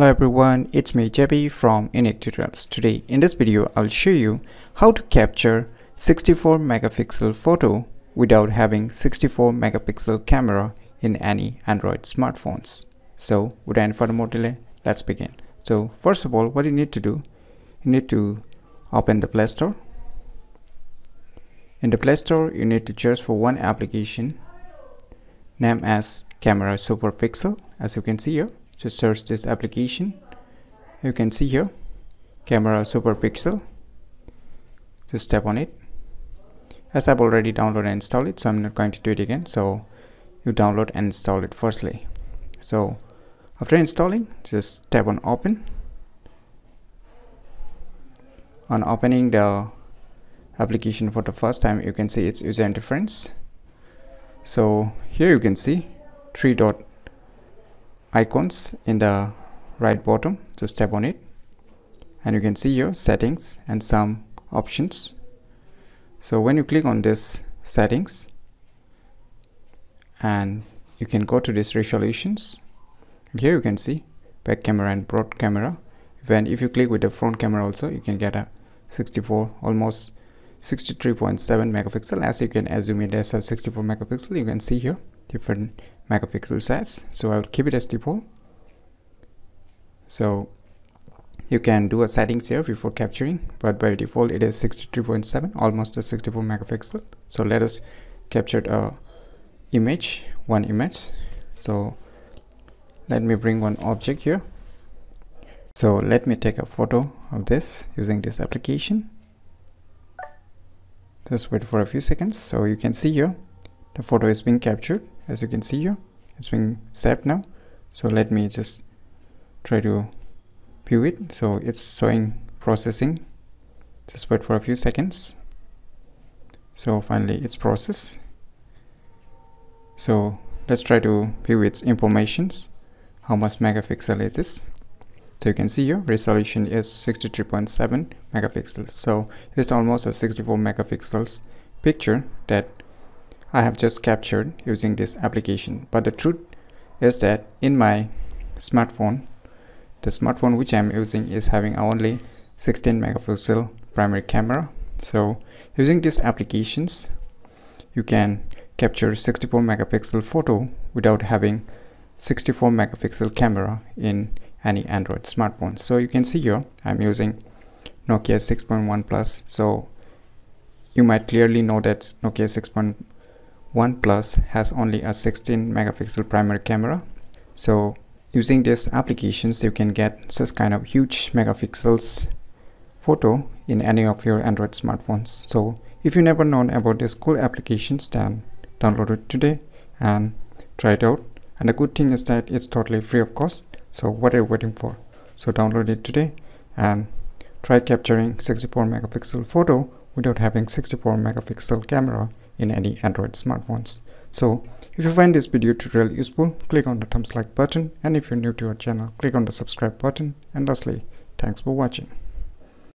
Hello everyone, it's me JB from Unique Tutorials. Today in this video I'll show you how to capture 64 megapixel photo without having 64 megapixel camera in any Android smartphones. So without any further more delay, let's begin. So first of all what you need to do, you need to open the Play Store. In the Play Store you need to search for one application named as Camera Super Pixel as you can see here just search this application. You can see here camera super pixel just tap on it. As I've already downloaded and installed it so I'm not going to do it again. So you download and install it firstly. So after installing just tap on open. On opening the application for the first time you can see its user interface. So here you can see three dot icons in the right bottom. Just tap on it. And you can see your settings and some options. So when you click on this settings and you can go to this resolutions. Here you can see back camera and broad camera. When if you click with the front camera also you can get a 64 almost 63.7 megapixel. As you can assume it as a 64 megapixel. You can see here different megapixel size. So I will keep it as default so you can do a settings here before capturing but by default it is 63.7 almost a 64 megapixel. So let us capture a image one image. So let me bring one object here. So let me take a photo of this using this application. Just wait for a few seconds. So you can see here the photo is being captured as you can see here. It's being saved now. So let me just try to view it. So it's showing processing. Just wait for a few seconds. So finally it's processed. So let's try to view its informations. How much megapixel it is. So you can see here resolution is 63.7 megapixels. So it is almost a 64 megapixels picture that I have just captured using this application. But the truth is that in my smartphone the smartphone which I'm using is having only 16 megapixel primary camera. So using these applications you can capture 64 megapixel photo without having 64 megapixel camera in any Android smartphone. So you can see here I'm using Nokia 6.1 plus. So you might clearly know that Nokia 6.1 OnePlus has only a 16 megapixel primary camera. So using these applications you can get such kind of huge megapixels photo in any of your Android smartphones. So if you never known about these cool applications then download it today and try it out. And the good thing is that it's totally free of cost so what are you waiting for? So download it today and try capturing 64 megapixel photo without having 64 megapixel camera in any Android smartphones. So if you find this video tutorial useful, click on the thumbs like button and if you're new to our channel, click on the subscribe button and lastly, thanks for watching.